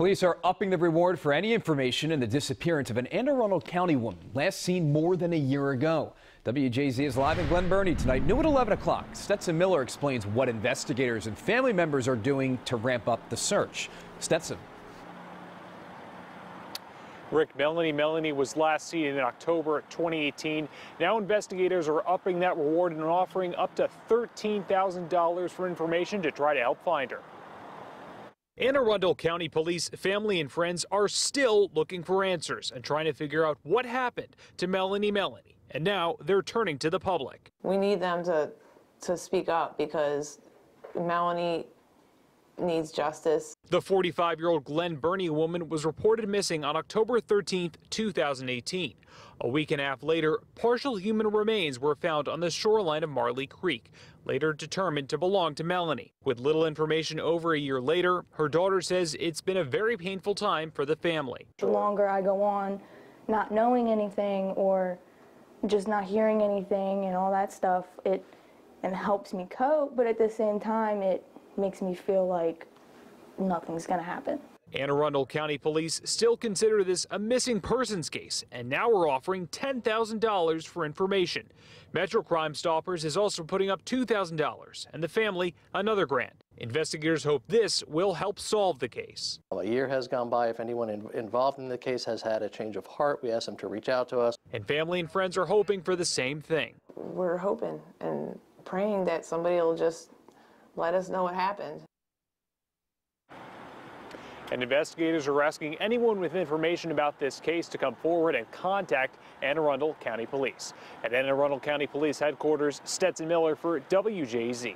Police are upping the reward for any information in the disappearance of an Anne Arundel County woman last seen more than a year ago. WJZ is live in Glen Burnie tonight, new at 11 o'clock. Stetson Miller explains what investigators and family members are doing to ramp up the search. Stetson. Rick, Melanie Meleney was last seen in October 2018. Now investigators are upping that reward and offering up to $13,000 for information to try to help find her. Anne Arundel County Police, family and friends are still looking for answers and trying to figure out what happened to Melanie Meleney. And now they're turning to the public. We need them to, to speak up because Melanie needs justice. The 45 year old Glen Burnie woman was reported missing on October 13, 2018. A week and a half later, partial human remains were found on the shoreline of Marley Creek, later determined to belong to Melanie. With little information over a year later, her daughter says it's been a very painful time for the family. The longer I go on not knowing anything or just not hearing anything and all that stuff, it and helps me cope, but at the same time it makes me feel like nothing's going to happen. Anne Arundel County Police still consider this a missing persons case and now we're offering $10,000 for information. Metro Crime Stoppers is also putting up $2,000 and the family another grant. Investigators hope this will help solve the case. A year has gone by. If anyone in, involved in the case has had a change of heart, we ask them to reach out to us. And family and friends are hoping for the same thing. We're hoping and praying that somebody will just let us know what happened. And investigators are asking anyone with information about this case to come forward and contact Anne Arundel County Police. At Anne Arundel County Police Headquarters, Stetson Miller for WJZ.